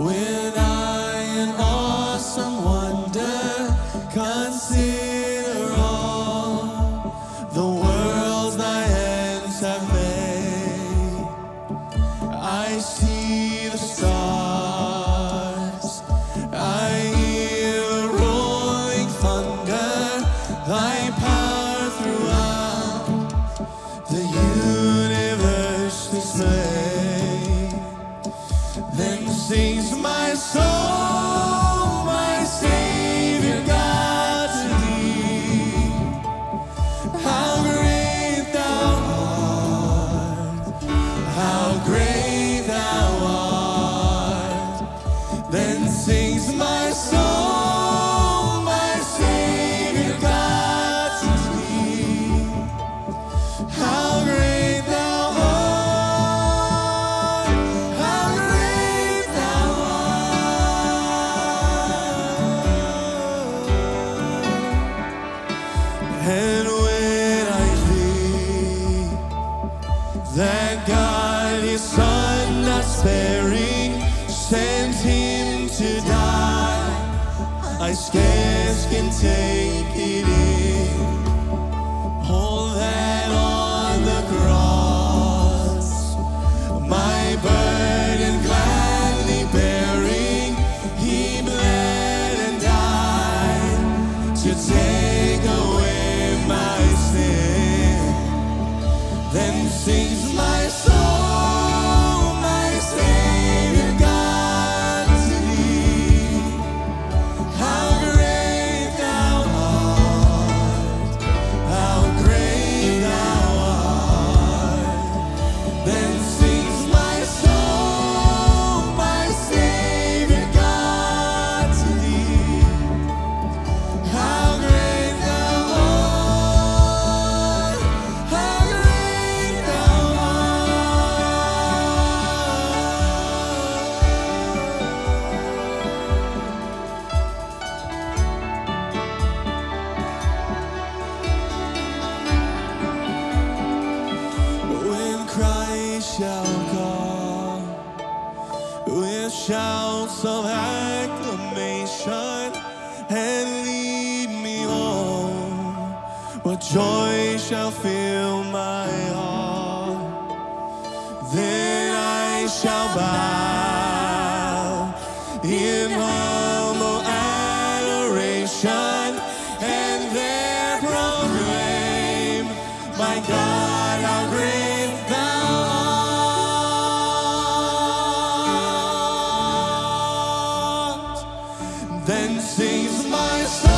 When I in awesome wonder consider all the that God, His Son, not sparing, sent Him to die, I scarce can take it in. All that on the cross, my burden gladly bearing, He bled and died to take away my sin. Then sings my shouts of acclamation and lead me on. What joy shall fill my heart? Then I shall bow in humble adoration. my son.